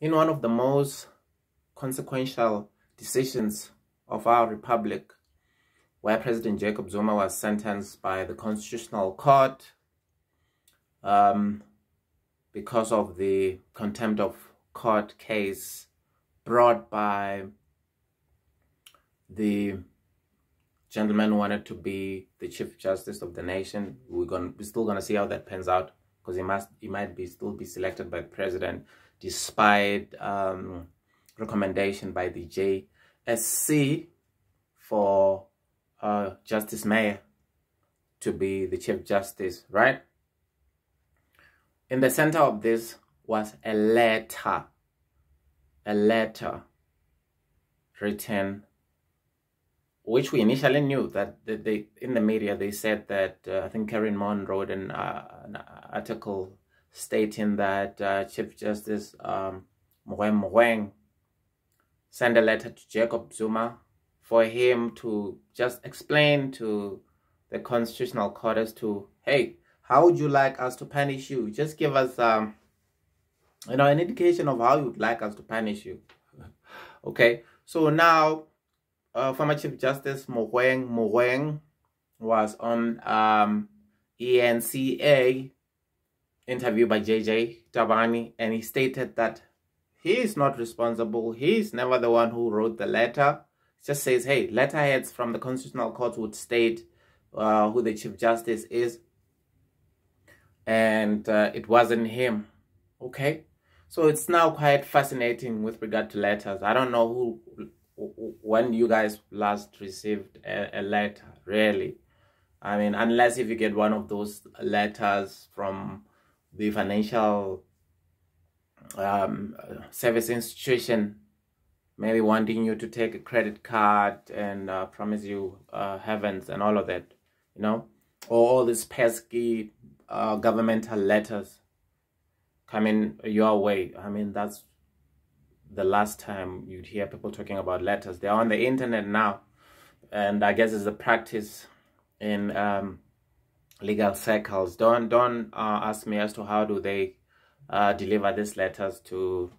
in one of the most consequential decisions of our republic, where President Jacob Zuma was sentenced by the Constitutional Court um, because of the contempt of court case brought by the gentleman who wanted to be the Chief Justice of the nation. We're going we're still gonna see how that pans out because he he might be still be selected by the president despite um, recommendation by the JSC for uh, Justice Maya to be the Chief Justice, right? In the center of this was a letter, a letter written, which we initially knew that they, in the media they said that uh, I think Karyn Maughan wrote an, uh, an article stating that uh, Chief Justice um, Mogoeng sent a letter to Jacob Zuma for him to just explain to the Constitutional Court as to, hey, how would you like us to punish you? Just give us, um, you know, an indication of how you would like us to punish you. okay, so now, uh, former Chief Justice Mogoeng Mogoeng was on um, ENCA interview by JJ Tabane, and he stated that he is not responsible. He's never the one who wrote the letter. Just says, hey, letterheads from the Constitutional Court would state uh, who the Chief Justice is. And uh, it wasn't him. Okay? So it's now quite fascinating with regard to letters. I don't know who, when you guys last received a, a letter, really. I mean, unless if you get one of those letters from the financial um, service institution maybe wanting you to take a credit card and uh, promise you uh, heavens and all of that, you know, or all these pesky uh, governmental letters coming your way. I mean, that's the last time you'd hear people talking about letters. They're on the internet now, and I guess it's a practice in um, legal circles. Don't don't uh, ask me as to how do they uh, deliver these letters to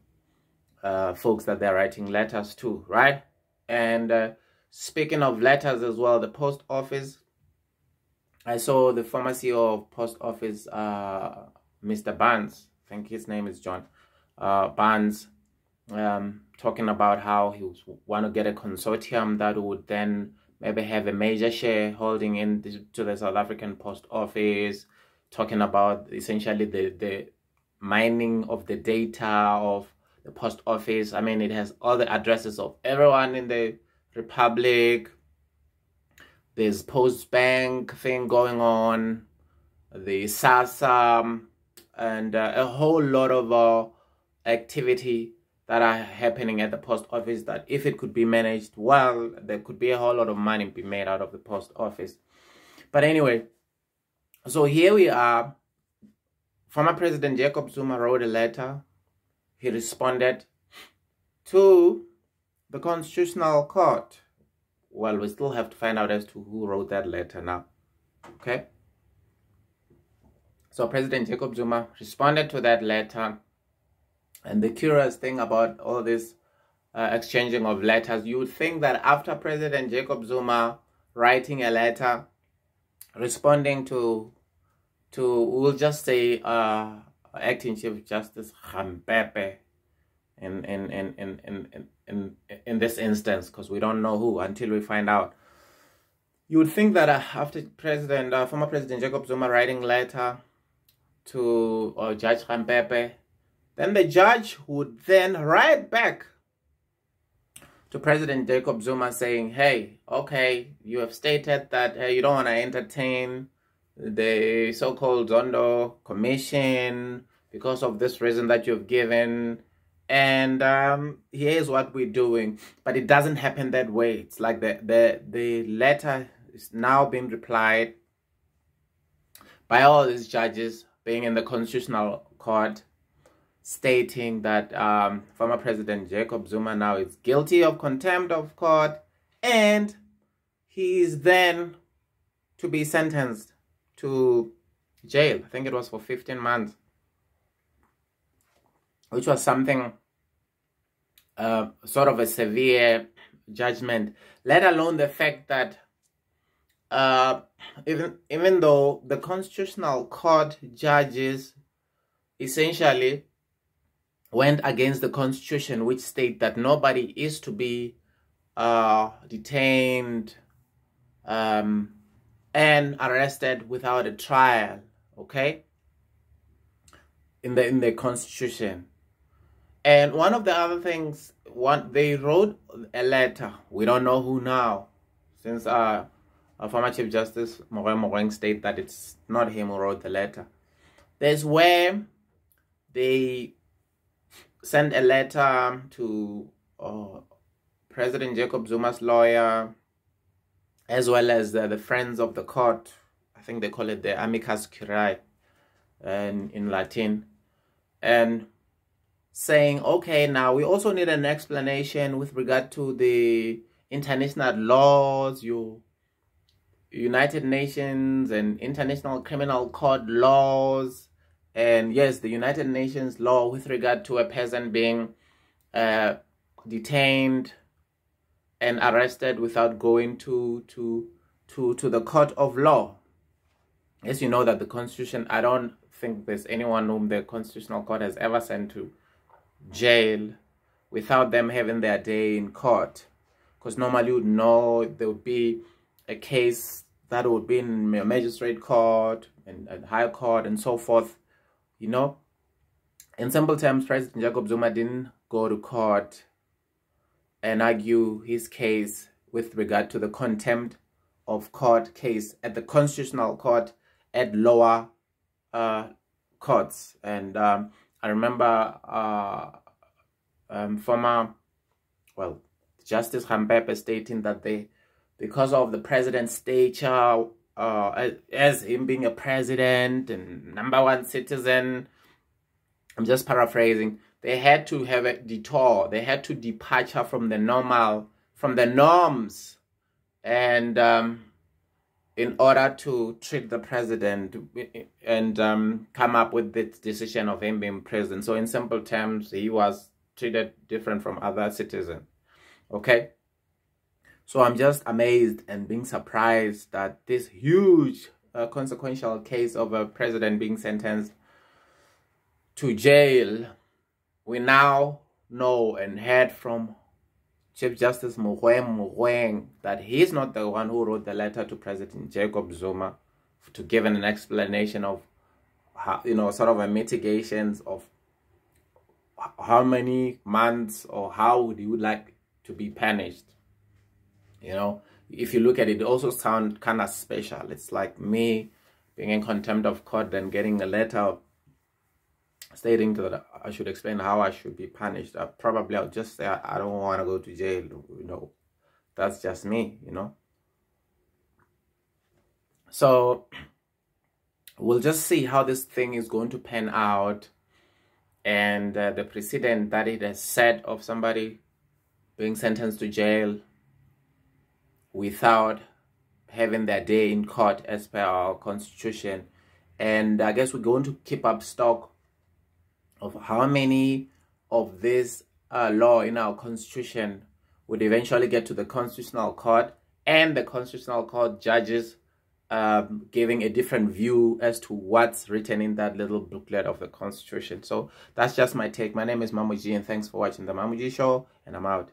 uh, folks that they're writing letters to, right? And uh, speaking of letters as well, the post office. I saw the former CEO of post office, uh, Mr. Barnes. I think his name is John uh, Barnes. Um, talking about how he want to get a consortium that would then maybe have a major shareholding in the, to the South African post office, talking about essentially the, the mining of the data of the post office. I mean, it has all the addresses of everyone in the republic. There's post bank thing going on, the SASSA, and uh, a whole lot of uh, activity that are happening at the post office that if it could be managed well, there could be a whole lot of money be made out of the post office. But anyway, so here we are. Former President Jacob Zuma wrote a letter. He responded to the Constitutional Court. Well, we still have to find out as to who wrote that letter now. Okay? So President Jacob Zuma responded to that letter and the curious thing about all this uh, exchanging of letters, you would think that after President Jacob Zuma writing a letter responding to, to we'll just say, uh, acting Chief Justice Khampepe in, in, in, in, in, in, in this instance, because we don't know who until we find out. You would think that uh, after President, uh, former President Jacob Zuma writing letter to uh, Judge Khampepe, then the judge would then write back to President Jacob Zuma saying, hey, okay, you have stated that hey, you don't want to entertain the so-called Zondo Commission because of this reason that you've given. And um, here's what we're doing. But it doesn't happen that way. It's like the, the, the letter is now being replied by all these judges being in the Constitutional Court stating that um, former President Jacob Zuma now is guilty of contempt of court and he is then to be sentenced to jail. I think it was for 15 months, which was something uh, sort of a severe judgment, let alone the fact that uh, even even though the constitutional court judges essentially went against the constitution, which state that nobody is to be uh, detained um, and arrested without a trial. Okay, in the in the constitution. And one of the other things, one they wrote a letter. We don't know who now, since uh, our former Chief Justice Mogoeng Mogoeng state that it's not him who wrote the letter. There's where they sent a letter to uh, President Jacob Zuma's lawyer, as well as uh, the friends of the court. I think they call it the amicus curiae and in Latin. And saying, okay, now we also need an explanation with regard to the international laws, you United Nations and International Criminal Court laws, and yes, the United Nations law with regard to a person being uh, detained and arrested without going to to to to the court of law. As you know that the Constitution, I don't think there's anyone whom the Constitutional Court has ever sent to jail without them having their day in court. Because normally you would know there would be a case that would be in a magistrate court and, and high court and so forth, you know. In simple terms, President Jacob Zuma didn't go to court and argue his case with regard to the contempt of court case at the constitutional court at lower uh, courts. And um, I remember uh, um, former, well, Justice Khampepe stating that they, because of the president's stature, uh, as him being a president and number one citizen, I'm just paraphrasing, they had to have a detour. They had to departure from the normal, from the norms. And um, in order to treat the president and um, come up with this decision of him being president. So in simple terms, he was treated different from other citizens. Okay? So I'm just amazed and being surprised that this huge uh, consequential case of a president being sentenced to jail we now know and heard from Chief Justice Mogoeng Mogoeng that he's not the one who wrote the letter to President Jacob Zuma to give an explanation of how, you know, sort of a mitigations of how many months or how would you like to be punished. You know, if you look at it, it also sound kind of special. It's like me being in contempt of court then getting a letter stating that I should explain how I should be punished, I probably I'll just say I, don't want to go to jail. You know, that's just me. You know. So we'll just see how this thing is going to pan out, and uh, the precedent that it has set of somebody being sentenced to jail without having their day in court as per our constitution. And I guess we're going to keep up stock of how many of this uh, law in our constitution would eventually get to the constitutional court and the constitutional court judges um, giving a different view as to what's written in that little booklet of the constitution. So that's just my take. My name is MamoG and thanks for watching the MamoG show and I'm out.